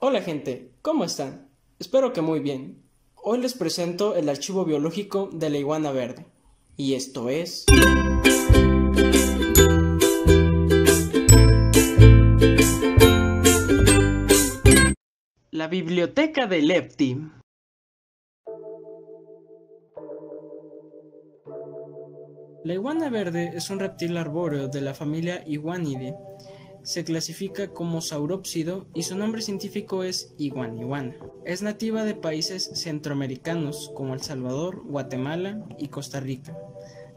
Hola gente, ¿cómo están? Espero que muy bien. Hoy les presento el archivo biológico de la iguana verde. Y esto es... La biblioteca de Lepti. La iguana verde es un reptil arbóreo de la familia Iguanidae se clasifica como saurópsido y su nombre científico es iguana. Es nativa de países centroamericanos como El Salvador, Guatemala y Costa Rica.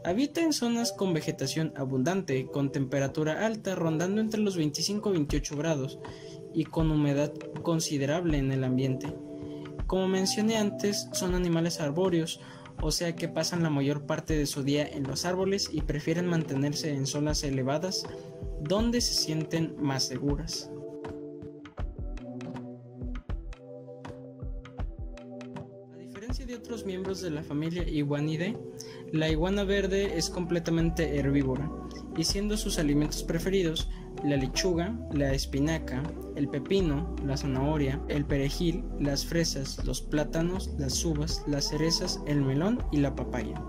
Habita en zonas con vegetación abundante, con temperatura alta rondando entre los 25 y 28 grados y con humedad considerable en el ambiente. Como mencioné antes, son animales arbóreos, o sea que pasan la mayor parte de su día en los árboles y prefieren mantenerse en zonas elevadas donde se sienten más seguras. A diferencia de otros miembros de la familia Iguanidae, la iguana verde es completamente herbívora, y siendo sus alimentos preferidos la lechuga, la espinaca, el pepino, la zanahoria, el perejil, las fresas, los plátanos, las uvas, las cerezas, el melón y la papaya.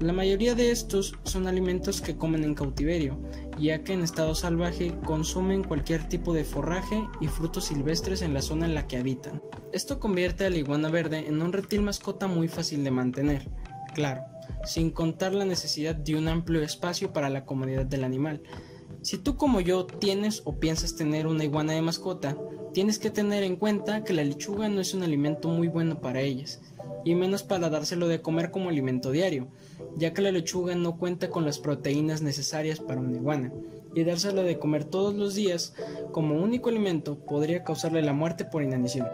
La mayoría de estos son alimentos que comen en cautiverio, ya que en estado salvaje consumen cualquier tipo de forraje y frutos silvestres en la zona en la que habitan. Esto convierte a la iguana verde en un reptil mascota muy fácil de mantener, claro, sin contar la necesidad de un amplio espacio para la comodidad del animal. Si tú como yo tienes o piensas tener una iguana de mascota, tienes que tener en cuenta que la lechuga no es un alimento muy bueno para ellas, y menos para dárselo de comer como alimento diario, ya que la lechuga no cuenta con las proteínas necesarias para una iguana, y dárselo de comer todos los días como único alimento podría causarle la muerte por inanición.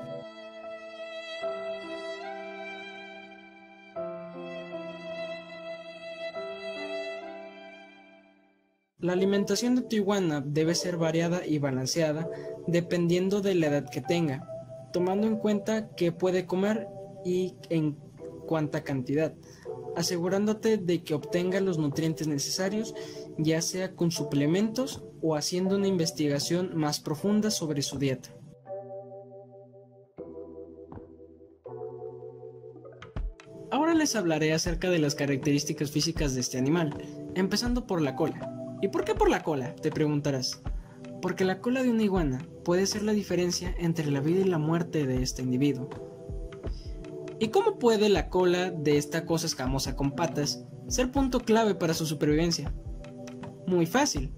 La alimentación de tu iguana debe ser variada y balanceada dependiendo de la edad que tenga, tomando en cuenta qué puede comer y en cuánta cantidad, asegurándote de que obtenga los nutrientes necesarios, ya sea con suplementos o haciendo una investigación más profunda sobre su dieta. Ahora les hablaré acerca de las características físicas de este animal, empezando por la cola. ¿Y por qué por la cola? Te preguntarás. Porque la cola de una iguana puede ser la diferencia entre la vida y la muerte de este individuo. ¿Y cómo puede la cola de esta cosa escamosa con patas ser punto clave para su supervivencia? Muy fácil.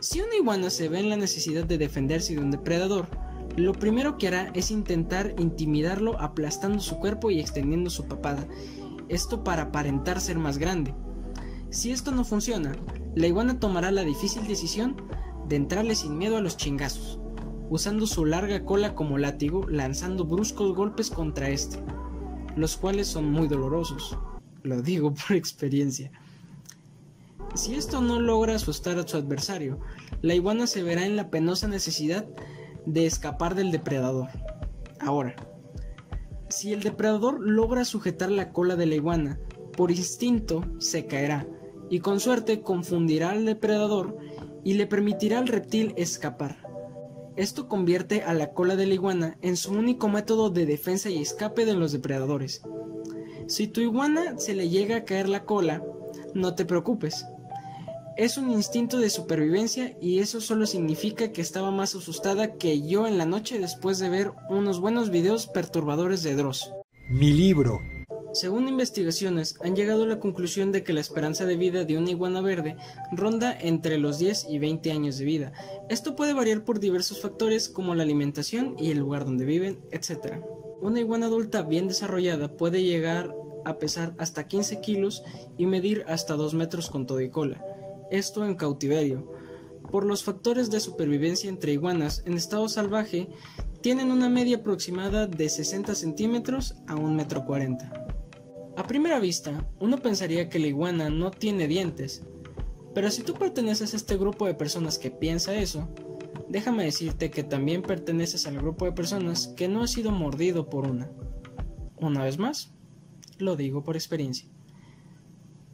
Si una iguana se ve en la necesidad de defenderse de un depredador, lo primero que hará es intentar intimidarlo aplastando su cuerpo y extendiendo su papada, esto para aparentar ser más grande. Si esto no funciona, la iguana tomará la difícil decisión de entrarle sin miedo a los chingazos usando su larga cola como látigo, lanzando bruscos golpes contra este, los cuales son muy dolorosos. Lo digo por experiencia. Si esto no logra asustar a su adversario, la iguana se verá en la penosa necesidad de escapar del depredador. Ahora, si el depredador logra sujetar la cola de la iguana, por instinto se caerá y con suerte confundirá al depredador y le permitirá al reptil escapar. Esto convierte a la cola de la iguana en su único método de defensa y escape de los depredadores. Si tu iguana se le llega a caer la cola, no te preocupes. Es un instinto de supervivencia y eso solo significa que estaba más asustada que yo en la noche después de ver unos buenos videos perturbadores de Dross. Mi libro. Según investigaciones, han llegado a la conclusión de que la esperanza de vida de una iguana verde ronda entre los 10 y 20 años de vida. Esto puede variar por diversos factores como la alimentación y el lugar donde viven, etc. Una iguana adulta bien desarrollada puede llegar a pesar hasta 15 kilos y medir hasta 2 metros con todo y cola. Esto en cautiverio. Por los factores de supervivencia entre iguanas en estado salvaje, tienen una media aproximada de 60 centímetros a 1 metro 40. A primera vista, uno pensaría que la iguana no tiene dientes, pero si tú perteneces a este grupo de personas que piensa eso, déjame decirte que también perteneces al grupo de personas que no ha sido mordido por una. Una vez más, lo digo por experiencia.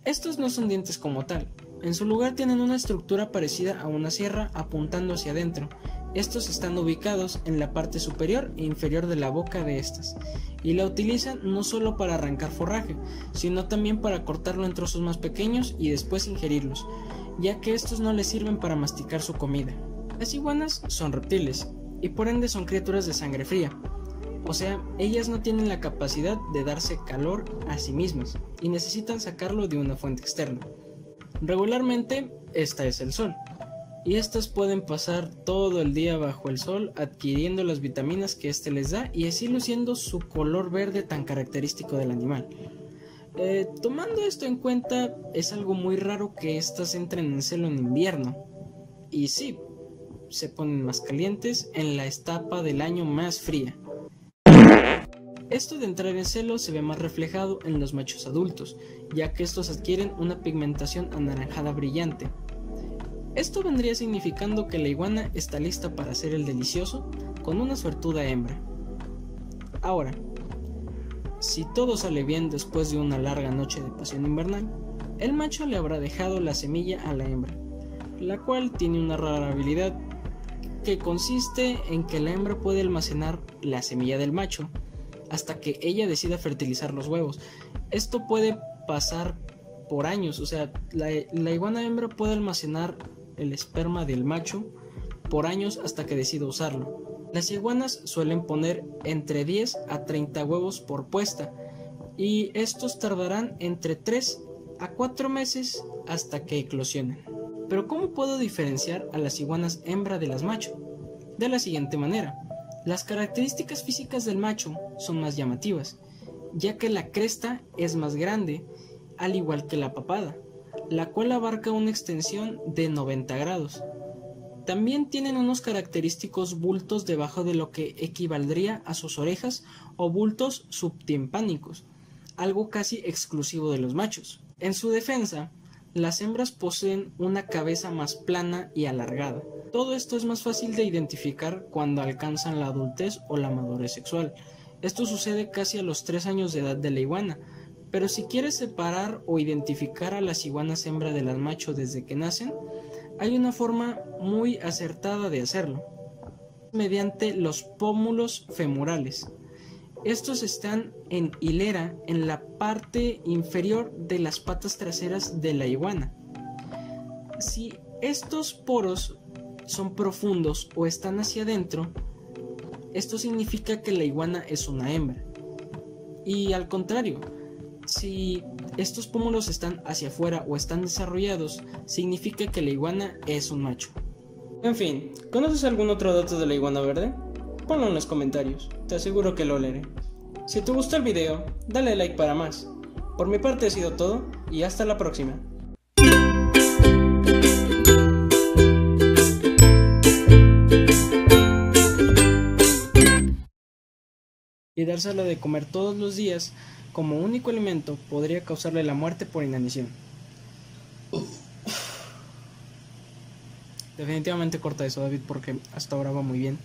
Estos no son dientes como tal, En su lugar tienen una estructura parecida a una sierra apuntando hacia adentro. Estos están ubicados en la parte superior e inferior de la boca de estas, y la utilizan no solo para arrancar forraje, sino también para cortarlo en trozos más pequeños y después ingerirlos, ya que estos no les sirven para masticar su comida. Las iguanas son reptiles, y por ende son criaturas de sangre fría, o sea, ellas no tienen la capacidad de darse calor a sí mismas y necesitan sacarlo de una fuente externa. Regularmente, esta es el sol, y estas pueden pasar todo el día bajo el sol adquiriendo las vitaminas que éste les da y así luciendo su color verde tan característico del animal. Eh, tomando esto en cuenta, es algo muy raro que éstas entren en celo en invierno. Y sí, se ponen más calientes en la etapa del año más fría. Esto de entrar en celo se ve más reflejado en los machos adultos, ya que estos adquieren una pigmentación anaranjada brillante. Esto vendría significando que la iguana está lista para hacer el delicioso con una suertuda hembra. Ahora, si todo sale bien después de una larga noche de pasión invernal, el macho le habrá dejado la semilla a la hembra, la cual tiene una rara habilidad que consiste en que la hembra puede almacenar la semilla del macho hasta que ella decida fertilizar los huevos. Esto puede pasar por años, o sea, la, iguana hembra puede almacenar el esperma del macho por años hasta que decida usarlo. Las iguanas suelen poner entre 10 a 30 huevos por puesta y estos tardarán entre 3 a 4 meses hasta que eclosionen. Pero ¿cómo puedo diferenciar a las iguanas hembra de las macho? De la siguiente manera. Las características físicas del macho son más llamativas, ya que la cresta es más grande, al igual que la papada, la cual abarca una extensión de 90 grados. También tienen unos característicos bultos debajo de lo que equivaldría a sus orejas o bultos subtimpánicos, algo casi exclusivo de los machos. En su defensa, las hembras poseen una cabeza más plana y alargada. Todo esto es más fácil de identificar cuando alcanzan la adultez o la madurez sexual. Esto sucede casi a los 3 años de edad de la iguana, pero si quieres separar o identificar a las iguanas hembra de las machos desde que nacen, hay una forma muy acertada de hacerlo, mediante los pómulos femorales. Estos están en hilera en la parte inferior de las patas traseras de la iguana. Si estos poros son profundos o están hacia adentro, esto significa que la iguana es una hembra. Y al contrario, si estos pómulos están hacia afuera o están desarrollados, significa que la iguana es un macho. En fin, ¿conoces algún otro dato de la iguana verde? Ponlo en los comentarios, te aseguro que lo leeré. Si te gustó el video, dale like para más. Por mi parte ha sido todo y hasta la próxima. Y dárselo de comer todos los días como único alimento podría causarle la muerte por inanición. Definitivamente corta eso, David, porque hasta ahora va muy bien.